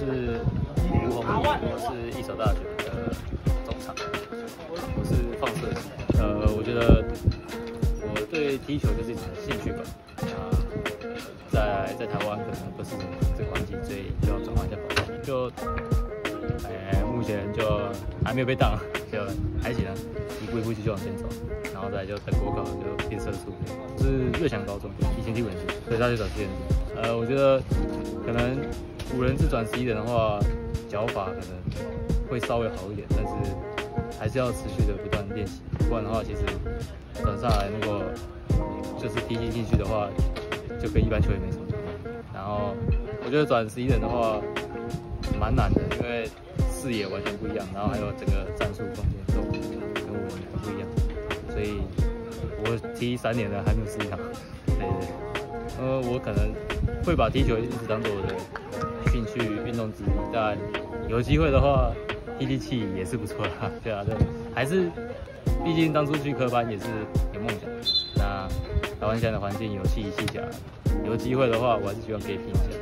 是吴宏毅，我是一所大学的中场，我是放射型。呃，我觉得我对踢球就是一种兴趣吧。啊，在在台湾可能不是这个环境，所以就要转换一下跑道。就，哎，目前就还没有被挡，就还行啊，一步一步就往前走，然后再就等国考就变色素。是越翔高中，以前踢文系，所以他就找资源。呃，我觉得可能。五人制转十一人的话，脚法可能会稍微好一点，但是还是要持续的不断练习，不然的话，其实转上来如果就是踢进进去的话，就跟一般球员没什么。然后我觉得转十一人的话蛮难的，因为视野完全不一样，然后还有整个战术空间都跟我们不一样，所以我踢三年了还没有适应好。对对，呃，我可能会把踢球一直当做我的。兴趣运动之一，但有机会的话，踢踢气也是不错的，对啊，对，还是，毕竟当初去科班也是有梦想。那台湾现在的环境有戏戏甲，有机会的话，我还是希望可以拼一下。